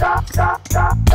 da da da